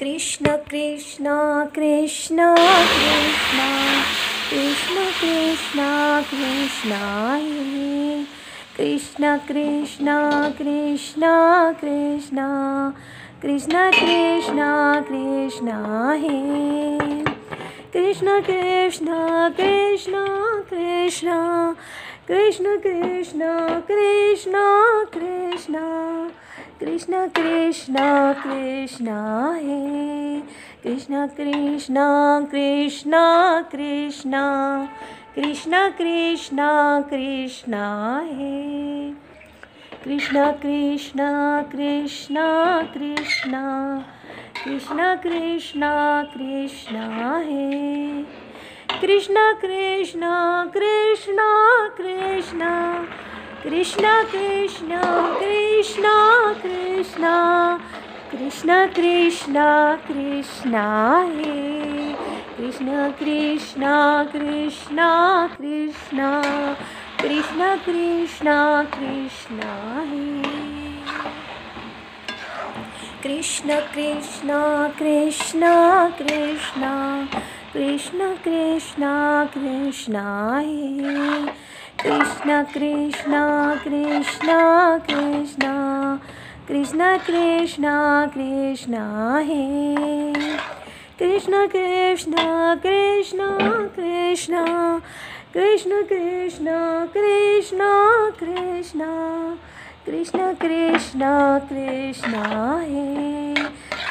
कृष्ण कृष्ण कृष्ण कृष्ण कृष्ण कृष्ण कृष्ण हे कृष्ण कृष्ण कृष्ण कृष्ण कृष्ण कृष्ण कृष्ण हे कृष्ण कृष्ण कृष्ण कृष्ण कृष्ण कृष्ण कृष्ण कृष्ण कृष्ण कृष्ण कृष्ण हे कृष्ण कृष्ण कृष्ण कृष्ण कृष्ण कृष्ण कृष्ण हे कृष्ण कृष्ण कृष्ण कृष्ण कृष्ण कृष्ण कृष्ण हे कृष्ण कृष्ण कृष्ण कृष्ण कृष्ण कृष्ण कृष्ण कृष्ण कृष्ण कृष्ण हे कृष्ण कृष्ण कृष्ण कृष्ण कृष्ण कृष्ण कृष्ण हे कृष्ण कृष्ण कृष्ण कृष्ण कृष्ण कृष्ण कृष्ण हे कृष्ण कृष्ण कृष्ण कृष्ण कृष्ण कृष्ण कृष्ण हे कृष्ण कृष्ण कृष्ण कृष्ण कृष्ण कृष्ण कृष्ण कृष्ण कृष्ण कृष्ण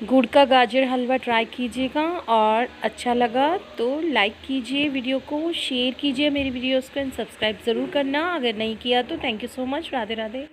गुड़ का गाजर हलवा ट्राई कीजिएगा और अच्छा लगा तो लाइक कीजिए वीडियो को, शेयर कीजिए मेरी वीडियोस को एंड सब्सक्राइब ज़रूर करना। अगर नहीं किया तो thank you so much Radhe Radhe